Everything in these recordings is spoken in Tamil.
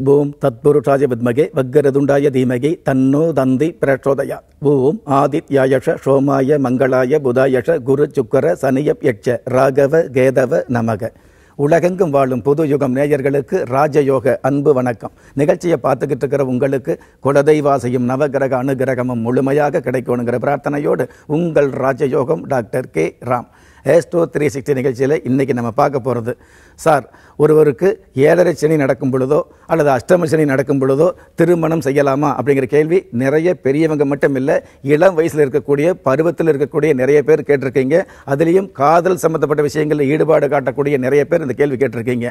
ஓம் தத்புருஷாய வித்மகே வக்கரதுண்டாய தீமகி தன்னோ தந்தி பிரச்சோதயா ஓம் ஆதித்யாயஷ சோமாய மங்களாய புதாயஷ குரு சுக்கர சனியப் யட்ச ராகவ கேதவ நமக உலகெங்கும் வாழும் புது யுகம் நேயர்களுக்கு ராஜயோக அன்பு வணக்கம் நிகழ்ச்சியை பார்த்துக்கிட்டு இருக்கிற உங்களுக்கு குலதெய்வாசையும் நவகிரக அனுகிரகமும் முழுமையாக கிடைக்கணுங்கிற பிரார்த்தனையோடு உங்கள் ராஜயோகம் doctor K Ram Astro three sixty நிகழ்ச்சியில் இன்றைக்கி நம்ம பார்க்க போகிறது சார் ஒருவருக்கு ஏழரை சனி நடக்கும் பொழுதோ அல்லது அஷ்டம சனி நடக்கும் பொழுதோ திருமணம் செய்யலாமா அப்படிங்கிற கேள்வி நிறைய பெரியவங்க மட்டும் இல்லை இளம் வயசில் இருக்கக்கூடிய பருவத்தில் இருக்கக்கூடிய நிறைய பேர் கேட்டிருக்கீங்க. அதுலேயும் காதல் சம்மந்தப்பட்ட விஷயங்களில் ஈடுபாடு காட்டக்கூடிய நிறைய பேர் இந்த கேள்வி கேட்டிருக்கீங்க.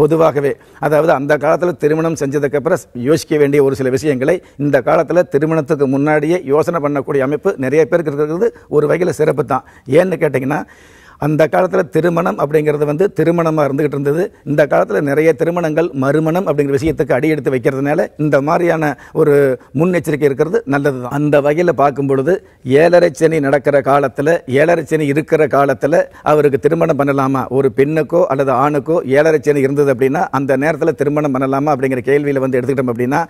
பொதுவாகவே அதாவது அந்த காலத்தில் திருமணம் செஞ்சதுக்கப்புறம் யோசிக்க வேண்டிய ஒரு சில விஷயங்களை இந்த காலத்தில் திருமணத்துக்கு முன்னாடியே யோசனை பண்ணக்கூடிய அமைப்பு நிறைய பேருக்கு இருக்கிறது. ஒரு வகையில் சிறப்பு தான் ஏன்னு கேட்டிங்கன்னா அந்த காலத்தில் திருமணம் அப்படிங்கிறது வந்து திருமணமாக இருந்துகிட்டு இருந்தது. இந்த காலத்தில் நிறைய திருமணங்கள் மறுமணம் அப்படிங்கிற விஷயத்துக்கு அடி எடுத்து வைக்கிறதுனால இந்த மாதிரியான ஒரு முன்னெச்சரிக்கை இருக்கிறது நல்லது தான் அந்த வகையில் பார்க்கும் பொழுது ஏழரை சனி நடக்கிற காலத்தில் ஏழரை சனி இருக்கிற காலத்தில் அவருக்கு திருமணம் பண்ணலாமா? ஒரு பெண்ணுக்கோ அல்லது ஆணுக்கோ ஏழரை சனி இருந்தது அப்படின்னா அந்த நேரத்தில் திருமணம் பண்ணலாமா அப்படிங்கிற கேள்வியில் வந்து எடுத்துக்கிட்டோம் அப்படின்னா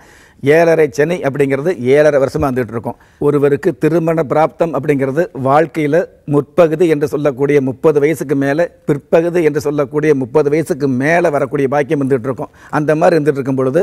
ஏழரை சனி அப்படிங்கிறது ஏழரை வருஷமாக வந்துகிட்டு இருக்கும். ஒருவருக்கு திருமண பிராப்தம் அப்படிங்கிறது வாழ்க்கையில் முற்பகுதி என்று சொல்லக்கூடிய முப்பது வயசுக்கு மேலே பிற்பகுதி என்று சொல்லக்கூடிய முப்பது வயசுக்கு மேலே வரக்கூடிய பாக்கியம் வந்துட்டு அந்த மாதிரி இருந்துகிட்டு இருக்கும் பொழுது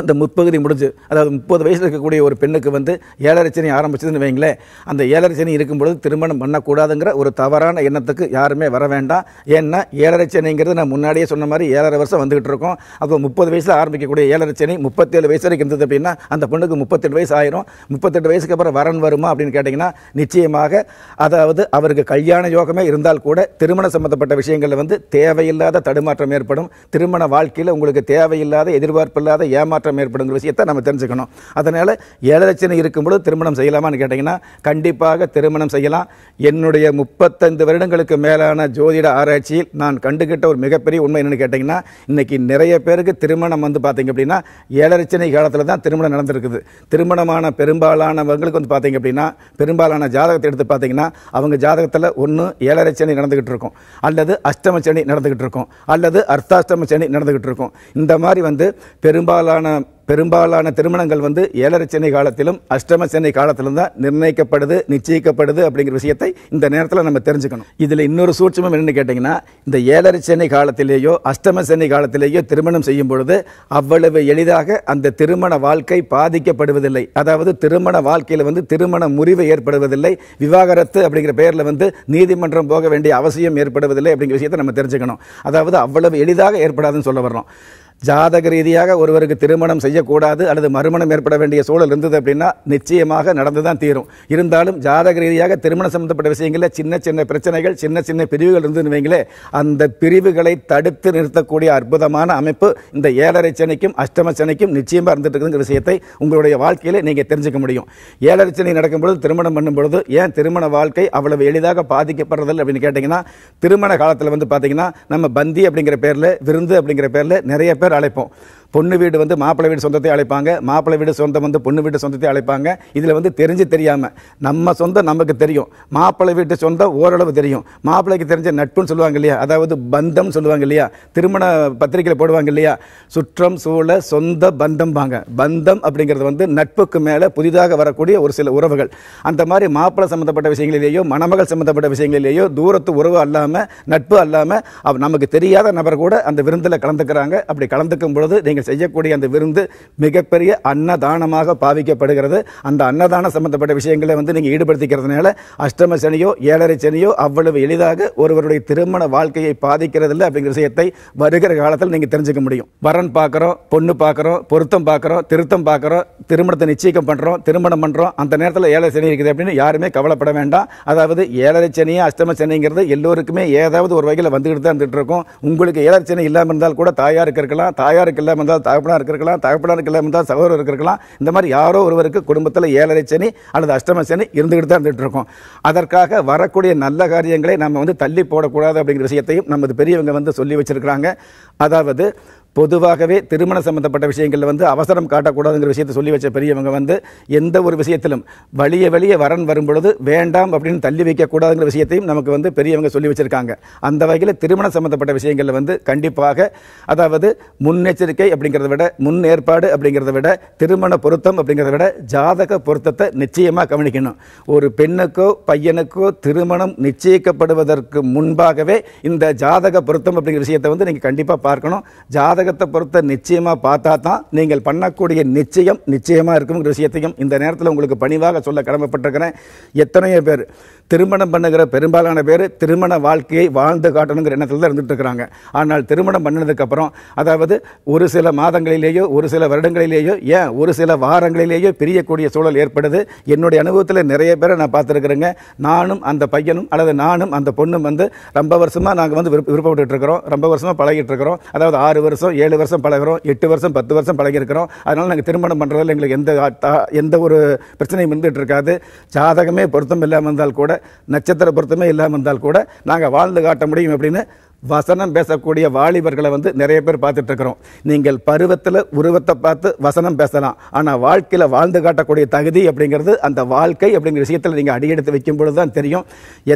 அந்த முற்பகுதி முடிஞ்சு அதாவது முப்பது வயசில் இருக்கக்கூடிய ஒரு பெண்ணுக்கு வந்து ஏழரை சனி ஆரம்பிச்சதுன்னு வைங்களேன் அந்த ஏழரை சனி இருக்கும்பொழுது திருமணம் பண்ணக்கூடாதுங்கிற ஒரு தவறான எண்ணத்துக்கு யாருமே வர வேண்டாம். ஏன்னா ஏழரை சனிங்கிறது நான் முன்னாடியே சொன்ன மாதிரி ஏழரை வருஷம் வந்துகிட்டு இருக்கோம். அப்போ முப்பது வயசில் ஆரம்பிக்கக்கூடிய ஏழரை சனி முப்பத்தேழு வயசு வரைக்கும் இருந்தது அப்படின்னா அந்த பொண்ணுக்கு முப்பத்தெட்டு வயசு ஆயிரும். முப்பத்தெட்டு வயசுக்கு அப்புறம் வரன் வருமா அப்படின்னு கேட்டிங்கன்னா நிச்சயமாக அதாவது அவருக்கு கல்யாண யோகமே இருந்தால் கூட திருமண சம்பந்தப்பட்ட விஷயங்களில் வந்து தேவையில்லாத தடுமாற்றம் ஏற்படும். திருமண வாழ்க்கையில் உங்களுக்கு தேவையில்லாத எதிர்பார்ப்பில்லாத ஏமாற்றம் ஏற்படுங்கிற விஷயத்தை நம்ம தெரிஞ்சுக்கணும். அதனால் ஏழலட்சணை இருக்கும்பொழுது திருமணம் செய்யலாமான்னு கேட்டிங்கன்னா கண்டிப்பாக திருமணம் செய்யலாம். என்னுடைய முப்பத்தைந்து வருடங்களுக்கு மேலான ஜோதிட ஆராய்ச்சியில் நான் கண்டுகிட்ட ஒரு மிகப்பெரிய உண்மை என்னென்னு கேட்டிங்கன்னா இன்றைக்கி நிறைய பேருக்கு திருமணம் வந்து பார்த்தீங்க அப்படின்னா ஏழலட்சணை காலத்தில் தான் திருமணம் நடந்திருக்குது. திருமணமான பெரும்பாலானவங்களுக்கு வந்து பார்த்தீங்க அப்படின்னா பெரும்பாலான ஜாதகத்தை எடுத்து பார்த்தீங்கன்னா அவங்க ஜாதகத்தில் ஒன்று ஏழரை நடந்துகிட்டு இருக்கும். அல்லது அஷ்டம சனி நடந்துகிட்டு இருக்கும். அல்லது அர்த்தாஷ்டம சனி நடந்துகிட்டு இருக்கும். இந்த மாதிரி வந்து பெரும்பாலான பெரும்பாலான திருமணங்கள் வந்து ஏழரை சென்னை காலத்திலும் அஷ்டம சென்னை காலத்திலும் தான் நிர்ணயிக்கப்படுது நிச்சயிக்கப்படுது அப்படிங்கிற விஷயத்தை இந்த நேரத்தில் நம்ம தெரிஞ்சுக்கணும். இதில் இன்னொரு சூட்சமம் என்னென்னு கேட்டிங்கன்னா இந்த ஏழரை சென்னை காலத்திலேயோ அஷ்டம சென்னை காலத்திலேயோ திருமணம் செய்யும் பொழுது அவ்வளவு எளிதாக அந்த திருமண வாழ்க்கை பாதிக்கப்படுவதில்லை. அதாவது திருமண வாழ்க்கையில் வந்து திருமண முறிவு ஏற்படுவதில்லை. விவாகரத்து அப்படிங்கிற பெயரில் வந்து நீதிமன்றம் போக வேண்டிய அவசியம் ஏற்படுவதில்லை அப்படிங்கிற விஷயத்தை நம்ம தெரிஞ்சுக்கணும். அதாவது அவ்வளவு எளிதாக ஏற்படாதுன்னு சொல்ல வர்றோம். ஜாதக ரீதியாக ஒருவருக்கு திருமணம் செய்யக்கூடாது அல்லது மறுமணம் ஏற்பட வேண்டிய சூழல் இருந்தது அப்படின்னா நிச்சயமாக நடந்து தான் தீரும். இருந்தாலும் ஜாதக ரீதியாக திருமணம் சம்பந்தப்பட்ட விஷயங்களில் சின்ன சின்ன பிரச்சனைகள் சின்ன சின்ன பிரிவுகள் இருந்துன்னு வைங்களே அந்த பிரிவுகளை தடுத்து நிறுத்தக்கூடிய அற்புதமான அமைப்பு இந்த ஏழரை சனிக்கும் அஷ்டம சனிக்கும் நிச்சயமாக இருந்துட்டு இருக்குங்கிற விஷயத்தை உங்களுடைய வாழ்க்கையில் நீங்கள் தெரிஞ்சுக்க முடியும். ஏழரை சனி நடக்கும் பொழுது திருமணம் பண்ணும்பொழுது ஏன் திருமண வாழ்க்கை அவ்வளவு எளிதாக பாதிக்கப்படுறதில்லை அப்படின்னு கேட்டிங்கன்னா திருமண காலத்தில் வந்து பார்த்தீங்கன்னா நம்ம பந்தி அப்படிங்கிற பேரில் விருந்து அப்படிங்கிற பேரில் நிறைய பேர் பேர் அழைப்போம். பொண்ணு வீடு வந்து மாப்பிள்ளை வீடு சொந்தத்தை அழைப்பாங்க. மாப்பிள்ளை வீடு சொந்தம் வந்து பொண்ணு வீடு சொந்தத்தை அழைப்பாங்க. இதில் வந்து தெரிஞ்சு தெரியாமல் நம்ம சொந்தம் நமக்கு தெரியும். மாப்பிள்ளை வீட்டு சொந்தம் ஓரளவு தெரியும். மாப்பிள்ளைக்கு தெரிஞ்ச நட்புன்னு சொல்லுவாங்க இல்லையா? அதாவது பந்தம் சொல்லுவாங்க இல்லையா? திருமண பத்திரிகையில் போடுவாங்க இல்லையா? சுற்றம் சூழ சொந்த பந்தம் வாங்க பந்தம் அப்படிங்கிறது வந்து நட்புக்கு மேலே புதிதாக வரக்கூடிய ஒரு சில உறவுகள். அந்த மாதிரி மாப்பிள்ளை சம்மந்தப்பட்ட விஷயங்களிலேயோ மணமகள் சம்மந்தப்பட்ட விஷயங்களிலேயோ தூரத்து உறவு அல்லாமல் நட்பு அல்லாமல் நமக்கு தெரியாத நபர் கூட அந்த விருந்தில் கலந்துக்கிறாங்க. அப்படி கலந்துக்கும் பொழுது நீங்கள் செய்யக்கூடிய அந்த விருந்து மிகப்பெரிய அன்னதானமாக பாவிக்கப்படுகிறது. அந்த அன்னதானம் சம்பந்தப்பட்ட விஷயங்களை வந்து நீங்கள் ஈடுபடுத்திக்கிறதுனால அஷ்டம சனியோ ஏழரை சனியோ அவ்வளவு எளிதாக ஒருவருடைய திருமண வாழ்க்கையை பாதிக்கிறதில்லை அப்படிங்கிற விஷயத்தை வருகிற காலத்தில் நீங்கள் தெரிஞ்சுக்க முடியும். வரன் பார்க்குறோம் பொண்ணு பார்க்குறோம் பொருத்தம் பார்க்குறோம் திருத்தம் பார்க்குறோம் திருமணத்தை நிச்சயிக்கம் பண்ணுறோம் திருமணம் பண்ணுறோம் அந்த நேரத்தில் ஏழரை சனி இருக்குது அப்படின்னு யாருமே கவலைப்பட வேண்டாம். அதாவது ஏழரை சனியா அஷ்டம சனிங்கிறது எல்லோருக்குமே ஏதாவது ஒரு வகையில் வந்துகிட்டு தான் இருந்துட்டு இருக்கும். உங்களுக்கு ஏழரை சனி இல்லாமல் இருந்தால் கூட தாயாருக்கு இருக்கலாம் தாயாருக்கு இல்லாமல் இருந்தால் தகப்பனாக இருக்கலாம் தகப்பனாருக்கு இல்லாமல் இருந்தால் சகோதரருக்கு இருக்கலாம் இந்த மாதிரி யாரோ ஒருவருக்கு குடும்பத்தில் ஏழரை சனி அல்லது அஷ்டம சனி இருந்துகிட்டு தான் இருந்துகிட்டு இருக்கும். அதற்காக வரக்கூடிய நல்ல காரியங்களை நம்ம வந்து தள்ளி போடக்கூடாது அப்படிங்கிற விஷயத்தையும் நமது பெரியவங்க வந்து சொல்லி வச்சிருக்கிறாங்க. அதாவது பொதுவாகவே திருமணம் சம்பந்தப்பட்ட விஷயங்களில் வந்து அவசரம் காட்டக்கூடாதுங்கிற விஷயத்தை சொல்லி வச்ச பெரியவங்க வந்து எந்த ஒரு விஷயத்திலும் வழிய வழிய வரன் வரும்பொழுது வேண்டாம் அப்படின்னு தள்ளி வைக்கக்கூடாதுங்கிற விஷயத்தையும் நமக்கு வந்து பெரியவங்க சொல்லி வச்சிருக்காங்க. அந்த வகையில் திருமணம் சம்பந்தப்பட்ட விஷயங்களில் வந்து கண்டிப்பாக அதாவது முன்னெச்சரிக்கை அப்படிங்கிறத விட முன் ஏற்பாடு அப்படிங்கிறத விட திருமண பொருத்தம் அப்படிங்கிறத விட ஜாதக பொருத்தத்தை நிச்சயமாக கவனிக்கணும். ஒரு பெண்ணுக்கோ பையனுக்கோ திருமணம் நிச்சயிக்கப்படுவதற்கு முன்பாகவே இந்த ஜாதக பொருத்தம் அப்படிங்கிற விஷயத்தை வந்து நீங்கள் கண்டிப்பாக பார்க்கணும். ஜாதக ஜாதகத்தை பொறுத்த நிச்சயமாக பார்த்தா தான் நீங்கள் பண்ணக்கூடிய நிச்சயம் நிச்சயமாக இருக்குங்கிற விஷயத்தையும் இந்த நேரத்தில் உங்களுக்கு பணிவாக சொல்ல கடமைப்பட்டிருக்கிறேன். எத்தனையோ பேர் திருமணம் பண்ணுகிற பெரும்பாலான பேர் திருமண வாழ்க்கையை வாழ்ந்து காட்டணுங்கிற எண்ணத்தில் தான் இருந்துட்டு இருக்கிறாங்க ஆனால் திருமணம் பண்ணினதுக்கப்புறம் அதாவது ஒரு சில மாதங்களிலேயோ ஒரு சில வருடங்களிலேயோ ஏன் ஒரு சில வாரங்களிலேயோ பிரியக்கூடிய சூழல் ஏற்படுது. என்னுடைய அனுபவத்தில் நிறைய பேரை நான் பார்த்துருக்குறேங்க. நானும் அந்த பையனும் அல்லது நானும் அந்த பொண்ணும் வந்து ரொம்ப வருஷமாக நாங்கள் வந்து விருப்ப விருப்பப்பட்டு இருக்கிறோம் ரொம்ப வருஷமாக பழகிட்டு இருக்கிறோம் அதாவது ஆறு வருஷம் ஏழு வருஷம் பழகிறோம். எட்டு வருஷம் பத்து வருஷம் பழகிருக்கிறோம் அதனால் நாங்கள் திருமணம் பண்ணுறதில் எங்களுக்கு எந்த தா- எந்த ஒரு பிரச்சனையும் இருந்துகிட்டு இருக்காது ஜாதகமே பொருத்தம் இல்லாமல் இருந்தால் கூட நட்சத்திர பொருத்தமே இல்லாமல் இருந்தால் கூட நாங்கள் வாழ்ந்து காட்ட முடியும் அப்படின்னு வசனம் பேசக்கூடிய வாலிபர்களை வந்து நிறைய பேர் பார்த்துட்டு இருக்கிறோம் நீங்கள் பருவத்தில் உருவத்தை பார்த்து வசனம் பேசலாம். ஆனால் வாழ்க்கையில் வாழ்ந்து காட்டக்கூடிய தகுதி அப்படிங்கிறது அந்த வாழ்க்கை அப்படிங்கிற விஷயத்தில் நீங்கள் அடியெடுத்து வைக்கும் பொழுது தான் தெரியும்.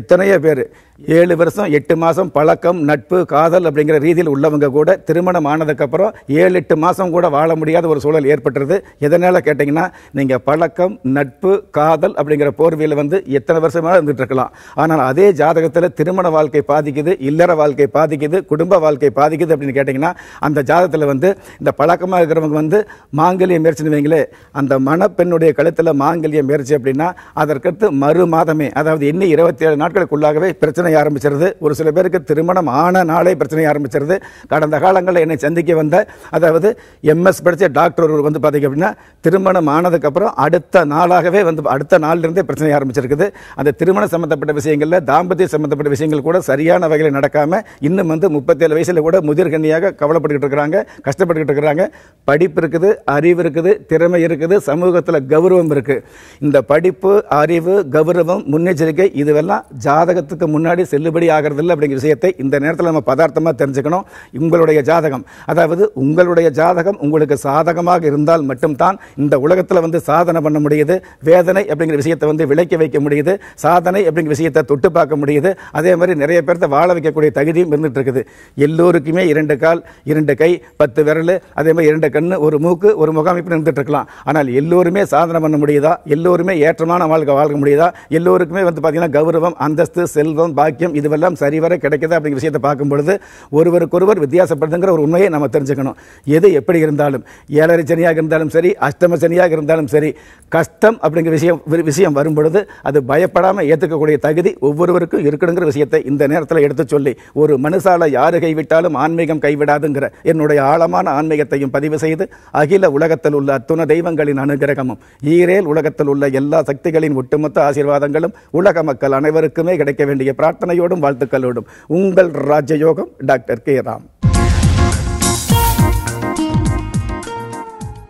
எத்தனையோ பேர் ஏழு வருஷம் எட்டு மாதம் பழக்கம் நட்பு காதல் அப்படிங்கிற ரீதியில் உள்ளவங்க கூட திருமணம் ஆனதுக்கப்புறம் ஏழு எட்டு மாதம் கூட வாழ முடியாத ஒரு சூழல் ஏற்பட்டுருது. எதனால் கேட்டிங்கன்னா நீங்கள் பழக்கம் நட்பு காதல் அப்படிங்கிற போர்வையில் வந்து எத்தனை வருஷமாக இருந்துகிட்டு இருக்கலாம் ஆனால் அதே ஜாதகத்தில் திருமண வாழ்க்கை பாதிக்குது இல்லற வாழ்க்கை பாதிக்குது குடும்ப வாழ்க்கை பாதிக்குது அப்படின்னு கேட்டிங்கன்னா அந்த ஜாதகத்தில் வந்து இந்த பழக்கமாக இருக்கிறவங்க வந்து மாங்கல்யம் முயற்சின்னு வைங்களே அந்த மணப்பெண்ணுடைய கழுத்தில் மாங்கல்யம் முயற்சி அப்படின்னா அதற்கடுத்து மறு மாதமே அதாவது இன்னும் இருபத்தி ஏழு நாட்களுக்குள்ளாகவே பிரச்சனை ஆரம்பிச்சிருது. ஒரு சில பேருக்கு திருமணம் ஆன நாளே பிரச்சனை ஆரம்பிச்சிருது. கடந்த காலங்களில் என்னை சந்திக்க வந்த அதாவது எம்எஸ் படித்த டாக்டர் ஒருவர் வந்து பார்த்தீங்க அப்படின்னா திருமணம் ஆனதுக்கப்புறம் அடுத்த நாளாகவே வந்து அடுத்த நாளிலிருந்தே பிரச்சனை ஆரம்பிச்சிருக்குது. அந்த திருமணம் சம்பந்தப்பட்ட விஷயங்களில் தாம்பத்திய சம்பந்தப்பட்ட விஷயங்கள் கூட சரியான வகையில் நடக்காமல் இன்னும் வந்து முப்பத்தேழு வயசில் கூட முதிர்கண்ணியாக கவலைப்பட்டுக்கிட்டு இருக்கிறாங்க கஷ்டப்பட்டுக்கிட்டு இருக்கிறாங்க. படிப்பு இருக்குது அறிவு இருக்குது திறமை இருக்குது சமூகத்தில் கௌரவம் இருக்குது இந்த படிப்பு அறிவு கௌரவம் முன்னெச்சரிக்கை இதுவெல்லாம் ஜாதகத்துக்கு முன்னாடி செல்லுபடி ஆகிறதில்ல அப்படிங்கிற விஷயத்தை இந்த நேரத்தில் நம்ம பதார்த்தமாக தெரிஞ்சுக்கணும். உங்களுடைய ஜாதகம் அதாவது உங்களுடைய ஜாதகம் உங்களுக்கு சாதகமாக இருந்தால் மட்டும்தான் இந்த உலகத்தில் வந்து சாதனை பண்ண முடியுது. வேதனை அப்படிங்கிற விஷயத்தை வந்து விளக்கி வைக்க முடியுது. சாதனை அப்படிங்கிற விஷயத்தை தொட்டு பார்க்க முடியுது. அதே மாதிரி நிறைய பேர்த்த வாழ வைக்கக்கூடிய தகுதியும் இருந்துட்டு இருக்குது எல்லோருக்குமே இரண்டு கால் இரண்டு கை பத்து விரல் அதே மாதிரி இரண்டு கண் ஒரு மூக்கு ஒரு முகாமைப்பு இருந்துட்டு இருக்கலாம் ஆனால் எல்லோருமே சாதனை பண்ண முடியுதா? எல்லோருமே ஏற்றமான வாழ்க்கை வாழ்க்க முடியுதா? எல்லோருக்குமே வந்து பார்த்தீங்கன்னா கௌரவம் அந்தஸ்து செல்வம் பாக்கியம் இதுவெல்லாம் சரிவர கிடைக்குதா அப்படிங்கிற விஷயத்தை பார்க்கும் பொழுது ஒருவருக்கொருவர் வித்தியாசப்படுதுங்கிற ஒரு உண்மையை நம்ம தெரிஞ்சுக்கணும். எது எப்படி இருந்தாலும் ஏழரை சனியாக இருந்தாலும் சரி அஷ்டம சனியாக இருந்தாலும் சரி கஷ்டம் அப்படிங்கிற விஷயம் விஷயம் வரும் பொழுது அது பயப்படாமல் ஏற்றுக்கக்கூடிய தகுதி ஒவ்வொருவருக்கும் இருக்கணுங்கிற விஷயத்தை இந்த நேரத்தில் எடுத்து சொல்லி ஒரு மனுஷால யாரு கைவிட்டாலும் ஆன்மீகம் கைவிடாதுங்கிற என்னுடைய ஆழமான ஆன்மீகத்தையும் பதிவு செய்து அகில உலகத்தில் உள்ள அத்துண தெய்வங்களின் அனுகிரகமும் ஈரேல் உலகத்தில் உள்ள எல்லா சக்திகளின் ஒட்டுமொத்த ஆசீர்வாதங்களும் உலக மக்கள் அனைவருக்குமே கிடைக்க வேண்டிய பிரார்த்தனையோடும் வாழ்த்துக்களோடும். உங்கள் ராஜயோகம் டாக்டர் கே. ராம்.